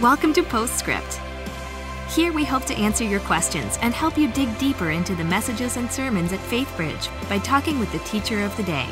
Welcome to Postscript. Here we hope to answer your questions and help you dig deeper into the messages and sermons at FaithBridge by talking with the teacher of the day.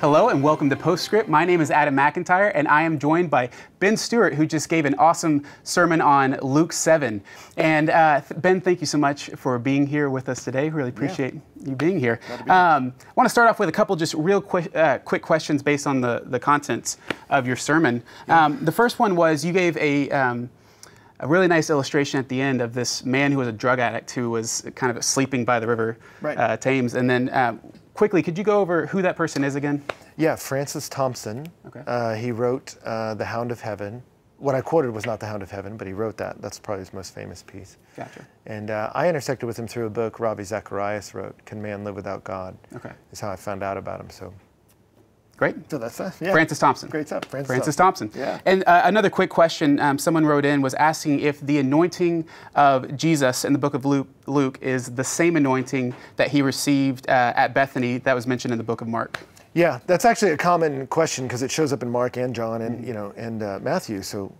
Hello and welcome to Postscript. My name is Adam McIntire and I am joined by Ben Stuart, who just gave an awesome sermon on Luke 7. And uh, Ben, thank you so much for being here with us today. Really appreciate yeah. you being here. Be um, I want to start off with a couple just real quick, uh, quick questions based on the, the contents of your sermon. Yeah. Um, the first one was you gave a um, a really nice illustration at the end of this man who was a drug addict who was kind of sleeping by the river right. uh, Thames. And then um, quickly, could you go over who that person is again? Yeah, Francis Thompson. Okay. Uh, he wrote uh, The Hound of Heaven. What I quoted was not The Hound of Heaven, but he wrote that. That's probably his most famous piece. Gotcha. And uh, I intersected with him through a book Ravi Zacharias wrote, Can Man Live Without God? Okay. Is how I found out about him. So Great. So that's that. Yeah. Francis Thompson. Great stuff. Francis, Francis Thompson. Thompson. Yeah. And uh, another quick question um, someone wrote in was asking if the anointing of Jesus in the book of Luke, Luke is the same anointing that he received uh, at Bethany that was mentioned in the book of Mark. Yeah, that's actually a common question because it shows up in Mark and John and mm-hmm. you know and uh, Matthew. So,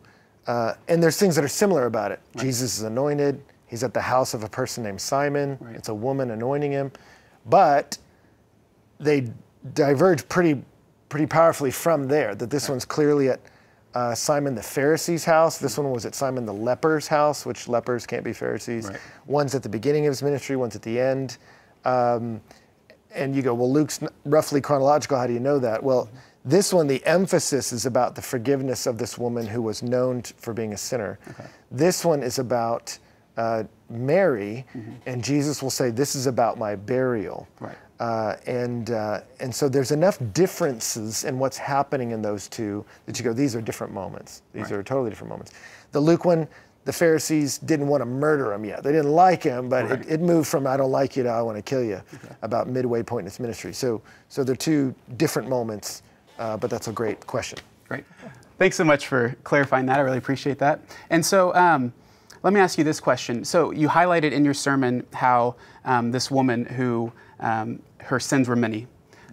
uh, and there's things that are similar about it. Right. Jesus is anointed. He's at the house of a person named Simon. Right. It's a woman anointing him, but they diverge pretty pretty powerfully from there. That this one's clearly at uh, Simon the Pharisee's house. This one was at Simon the leper's house, which lepers can't be Pharisees. Right. One's at the beginning of his ministry, one's at the end. Um, and you go, well, Luke's roughly chronological. How do you know that? Well, this one, the emphasis is about the forgiveness of this woman who was known for being a sinner. Okay. This one is about uh, Mary, mm-hmm. and Jesus will say, This is about my burial. Right. Uh, and, uh, and so there's enough differences in what's happening in those two that you go, these are different moments. These right. are totally different moments. The Luke one, the Pharisees didn't want to murder him yet. They didn't like him, but right. it, it, moved from I don't like you to I want to kill you okay. about midway point in its ministry. So, so they're two different moments, uh, but that's a great question. Great. Thanks so much for clarifying that. I really appreciate that. And so, um, let me ask you this question. So, you highlighted in your sermon how um, this woman who um, her sins were many,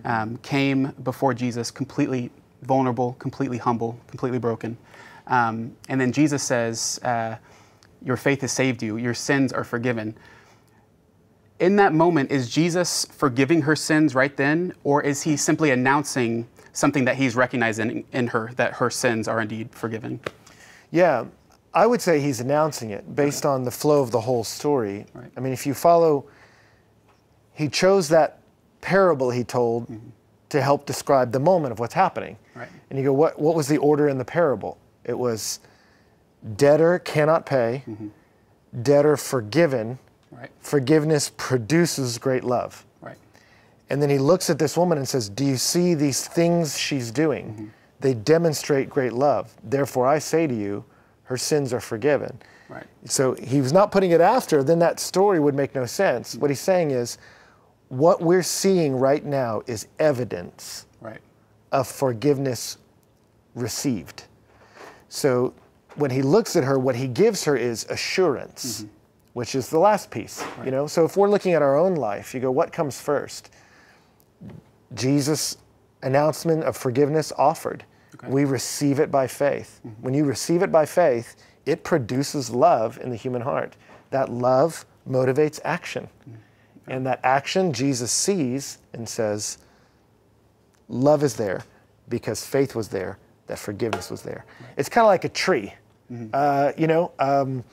um, came before Jesus completely vulnerable, completely humble, completely broken. Um, and then Jesus says, uh, Your faith has saved you, your sins are forgiven. In that moment, is Jesus forgiving her sins right then, or is he simply announcing something that he's recognizing in her, that her sins are indeed forgiven? Yeah, I would say he's announcing it based on the flow of the whole story. Right. I mean, if you follow, he chose that parable he told mm-hmm. to help describe the moment of what's happening. Right. And you go, what, what was the order in the parable? It was debtor cannot pay, mm-hmm. debtor forgiven, right. forgiveness produces great love. Right. And then he looks at this woman and says, Do you see these things she's doing? Mm-hmm. They demonstrate great love. Therefore, I say to you, her sins are forgiven. Right. So he was not putting it after, then that story would make no sense. Mm-hmm. What he's saying is, what we're seeing right now is evidence right. of forgiveness received. So when he looks at her, what he gives her is assurance, mm-hmm. which is the last piece. Right. You know, so if we're looking at our own life, you go, what comes first? Jesus' announcement of forgiveness offered. Okay. We receive it by faith. Mm-hmm. When you receive it by faith, it produces love in the human heart. That love motivates action. Mm-hmm. And that action Jesus sees and says, Love is there because faith was there, that forgiveness was there. It's kind of like a tree. Mm-hmm. Uh, you know, um,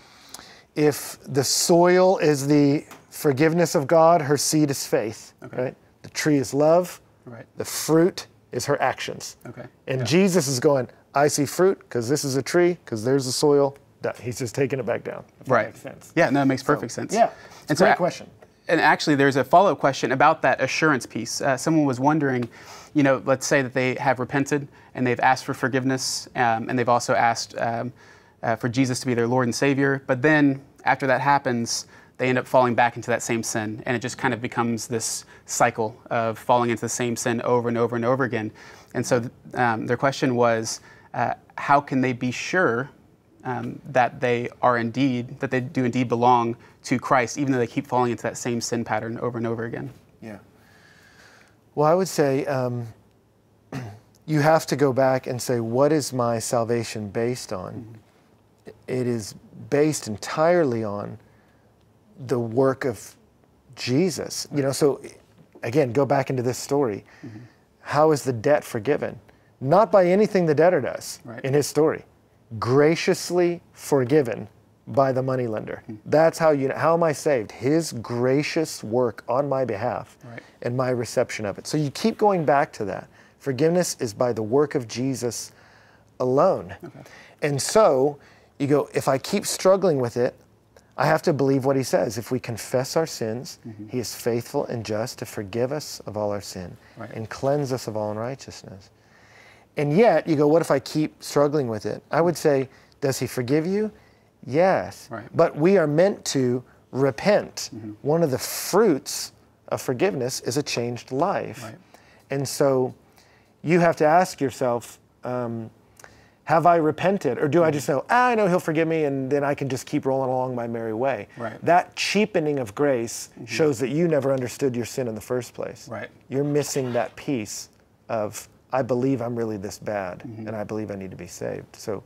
if the soil is the forgiveness of God, her seed is faith. Okay. Right? The tree is love. Right. The fruit is her actions. Okay. And yeah. Jesus is going, I see fruit because this is a tree, because there's the soil. He's just taking it back down. right. Makes sense. Yeah, no, it makes perfect so, sense. Yeah. And so, great question and actually, there's a follow up question about that assurance piece. Uh, someone was wondering, you know, let's say that they have repented and they've asked for forgiveness, um, and they've also asked um, uh, for Jesus to be their Lord and Savior. But then, after that happens, they end up falling back into that same sin, and it just kind of becomes this cycle of falling into the same sin over and over and over again. And so, um, their question was, uh, how can they be sure um, that they are indeed, that they do indeed belong to Christ, even though they keep falling into that same sin pattern over and over again. Yeah. Well, I would say um, you have to go back and say, what is my salvation based on? Mm-hmm. It is based entirely on the work of Jesus. You know, so again, go back into this story. Mm-hmm. How is the debt forgiven? Not by anything the debtor does right. in his story. Graciously forgiven by the moneylender. Mm-hmm. That's how you know, how am I saved? His gracious work on my behalf right. and my reception of it. So you keep going back to that. Forgiveness is by the work of Jesus alone. Okay. And so you go, if I keep struggling with it, I have to believe what he says. If we confess our sins, mm-hmm. he is faithful and just to forgive us of all our sin right. and cleanse us of all unrighteousness. And yet, you go, what if I keep struggling with it? I would say, does he forgive you? Yes. Right. But we are meant to repent. Mm-hmm. One of the fruits of forgiveness is a changed life. Right. And so you have to ask yourself, um, have I repented? Or do mm-hmm. I just know, ah, I know he'll forgive me and then I can just keep rolling along my merry way? Right. That cheapening of grace mm-hmm. shows that you never understood your sin in the first place. Right. You're missing that piece of, I believe I'm really this bad mm-hmm. and I believe I need to be saved. So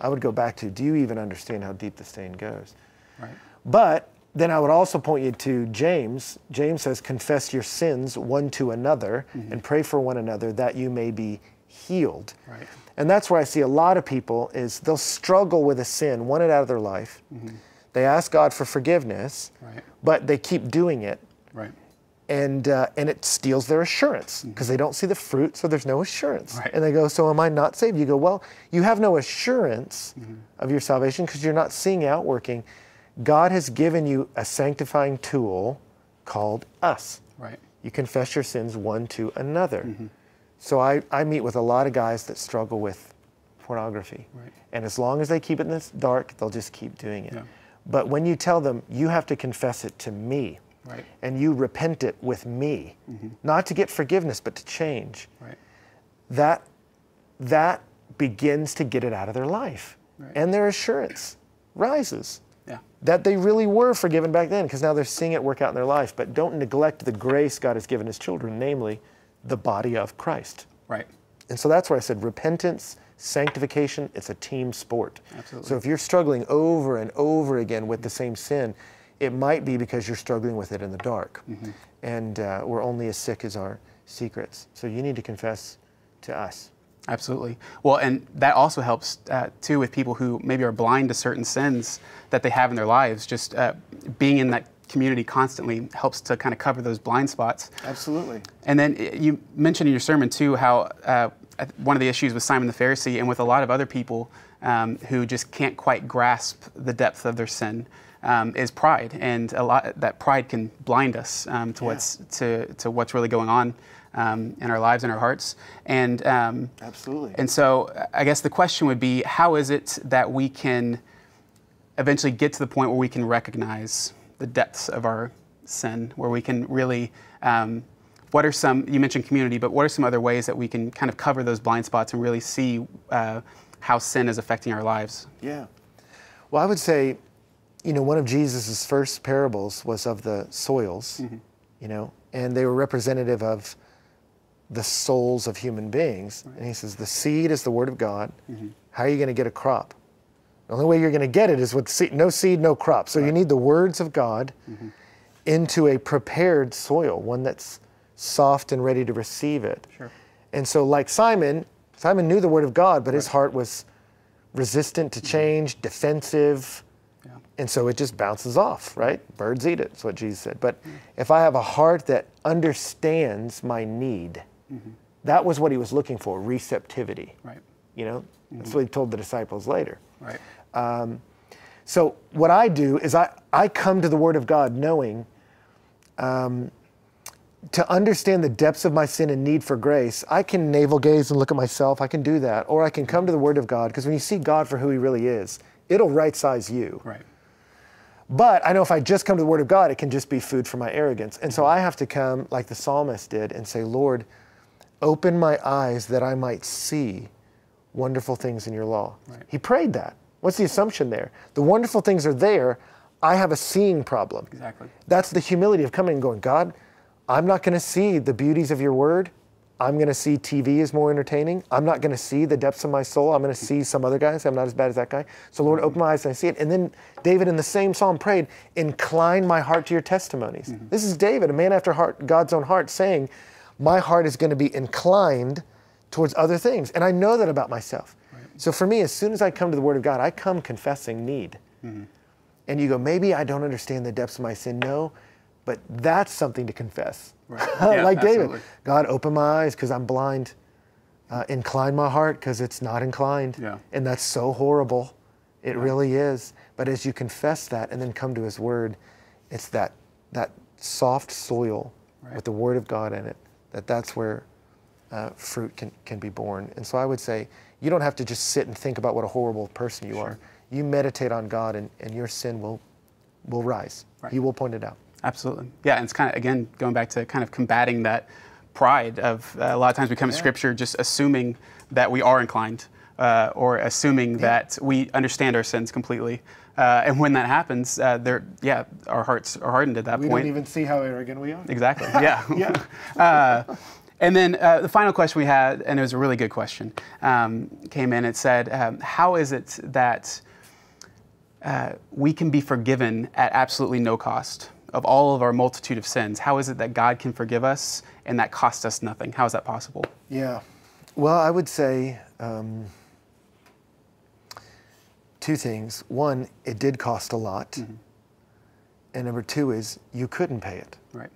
I would go back to, do you even understand how deep the stain goes? Right. But then I would also point you to James. James says, confess your sins one to another mm-hmm. and pray for one another that you may be healed. Right. And that's where I see a lot of people is they'll struggle with a sin, want it out of their life. Mm-hmm. They ask God for forgiveness, right. but they keep doing it. Right. And, uh, and it steals their assurance because mm-hmm. they don't see the fruit, so there's no assurance. Right. And they go, So am I not saved? You go, Well, you have no assurance mm-hmm. of your salvation because you're not seeing outworking. God has given you a sanctifying tool called us. Right. You confess your sins one to another. Mm-hmm. So I, I meet with a lot of guys that struggle with pornography. Right. And as long as they keep it in the dark, they'll just keep doing it. Yeah. But when you tell them, you have to confess it to me, right. and you repent it with me, mm-hmm. not to get forgiveness, but to change, right. that, that begins to get it out of their life. And their assurance rises. Yeah. That they really were forgiven back then, because now they're seeing it work out in their life. But don't neglect the grace God has given his children, namely, the body of Christ. Right. And so that's where I said repentance, sanctification, it's a team sport. Absolutely. So if you're struggling over and over again with the same sin, it might be because you're struggling with it in the dark. Mm-hmm. And uh, we're only as sick as our secrets. So you need to confess to us. Absolutely. Well, and that also helps uh, too with people who maybe are blind to certain sins that they have in their lives. Just uh, being in that community constantly helps to kind of cover those blind spots. Absolutely. And then you mentioned in your sermon too how uh, one of the issues with Simon the Pharisee and with a lot of other people um, who just can't quite grasp the depth of their sin um, is pride, and a lot that pride can blind us um, to yeah. what's to, to what's really going on. Um, in our lives and our hearts. And um, absolutely. And so, I guess the question would be, how is it that we can eventually get to the point where we can recognize the depths of our sin, where we can really. Um, what are some? You mentioned community, but what are some other ways that we can kind of cover those blind spots and really see uh, how sin is affecting our lives? Yeah. Well, I would say, you know, one of Jesus' first parables was of the soils, mm-hmm. you know, and they were representative of the souls of human beings. Right. And he says, the seed is the word of God. Mm-hmm. How are you going to get a crop? The only way you're going to get it is with seed, no seed, no crop. So right. you need the words of God mm-hmm. into a prepared soil, one that's soft and ready to receive it. Sure. And so, like Simon, Simon knew the word of God, but right. his heart was resistant to mm-hmm. change, defensive. And so it just bounces off, right? Birds eat it, that's what Jesus said. But mm-hmm. if I have a heart that understands my need, mm-hmm. that was what he was looking for receptivity. Right. You know, that's what he told the disciples later. Right. Um, so what I do is I, I come to the Word of God knowing um, to understand the depths of my sin and need for grace, I can navel gaze and look at myself. I can do that. Or I can come to the Word of God because when you see God for who He really is, it'll right size you. Right. But I know if I just come to the Word of God, it can just be food for my arrogance. And so I have to come like the psalmist did and say, Lord, open my eyes that I might see wonderful things in your law. Right. He prayed that. What's the assumption there? The wonderful things are there. I have a seeing problem. Exactly. That's the humility of coming and going, God, I'm not going to see the beauties of your word. I'm going to see TV is more entertaining. I'm not going to see the depths of my soul. I'm going to see some other guys. I'm not as bad as that guy. So, Lord, open my eyes and I see it. And then David, in the same psalm, prayed, Incline my heart to your testimonies. Mm-hmm. This is David, a man after heart, God's own heart, saying, My heart is going to be inclined towards other things. And I know that about myself. Right. So, for me, as soon as I come to the Word of God, I come confessing need. Mm-hmm. And you go, Maybe I don't understand the depths of my sin. No, but that's something to confess. Right. Yeah, like absolutely. David, God, open my eyes because I'm blind. Uh, incline my heart because it's not inclined. Yeah. And that's so horrible. It yeah. really is. But as you confess that and then come to His Word, it's that that soft soil right. with the Word of God in it. That that's where uh, fruit can can be born. And so I would say you don't have to just sit and think about what a horrible person you sure. are. You meditate on God, and, and your sin will will rise. Right. He will point it out. Absolutely. Yeah, and it's kind of, again, going back to kind of combating that pride of uh, a lot of times we come yeah. to Scripture just assuming that we are inclined uh, or assuming yeah. that we understand our sins completely. Uh, and when that happens, uh, there, yeah, our hearts are hardened at that we point. We don't even see how arrogant we are. Exactly. Yeah. yeah. Uh, and then uh, the final question we had, and it was a really good question, um, came in. It said, um, "How is it that we can be forgiven at absolutely no cost?" Of all of our multitude of sins, how is it that God can forgive us and that cost us nothing? How is that possible? Yeah. Well, I would say um, two things. One, it did cost a lot. Mm-hmm. And number two is you couldn't pay it. Right.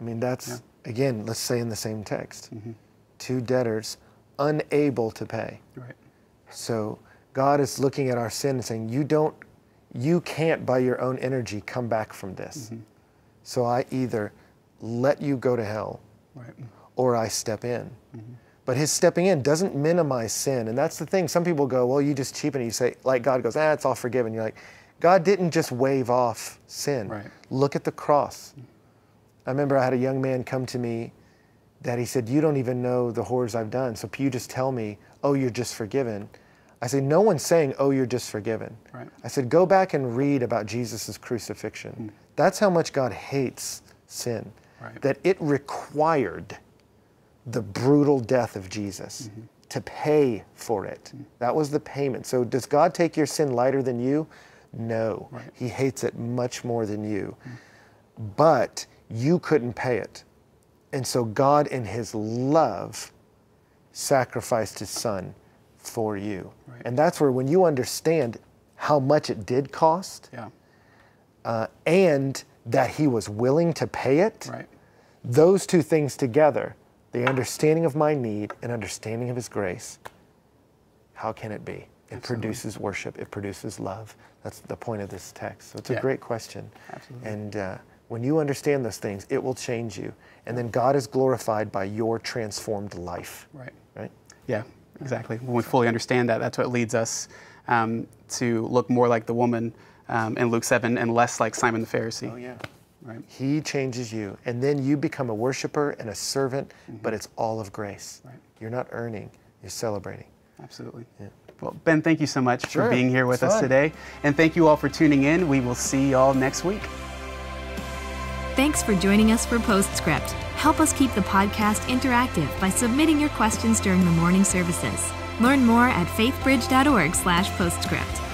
I mean, that's, yeah. again, let's say in the same text mm-hmm. two debtors unable to pay. Right. So God is looking at our sin and saying, You don't you can't by your own energy come back from this. Mm-hmm. So I either let you go to hell right. or I step in. Mm-hmm. But his stepping in doesn't minimize sin. And that's the thing. Some people go, well, you just cheapen it. You say, like God goes, ah, it's all forgiven. You're like, God didn't just wave off sin. Right. Look at the cross. I remember I had a young man come to me that he said, You don't even know the horrors I've done. So you just tell me, oh, you're just forgiven. I said, no one's saying, oh, you're just forgiven. Right. I said, go back and read about Jesus' crucifixion. Mm. That's how much God hates sin. Right. That it required the brutal death of Jesus mm-hmm. to pay for it. Mm. That was the payment. So does God take your sin lighter than you? No. Right. He hates it much more than you. Mm. But you couldn't pay it. And so God, in His love, sacrificed His Son for you. Right. And that's where when you understand how much it did cost yeah. uh, and that he was willing to pay it, right. those two things together, the understanding of my need and understanding of his grace, how can it be? It Absolutely. produces worship, it produces love. That's the point of this text. So it's a great question. Absolutely. And uh, when you understand those things, it will change you. And then God is glorified by your transformed life. Right. Right? Yeah, exactly. When we fully understand that, that's what leads us um, to look more like the woman um, in Luke 7 and less like Simon the Pharisee. Oh, yeah. Right. He changes you. And then you become a worshiper and a servant, mm-hmm. but it's all of grace. Right. You're not earning, you're celebrating. Absolutely. Yeah. Well, Ben, thank you so much sure. for being here with it's us fun. today. And thank you all for tuning in. We will see you all next week. Thanks for joining us for Postscript. Help us keep the podcast interactive by submitting your questions during the morning services. Learn more at faithbridge.org/postscript.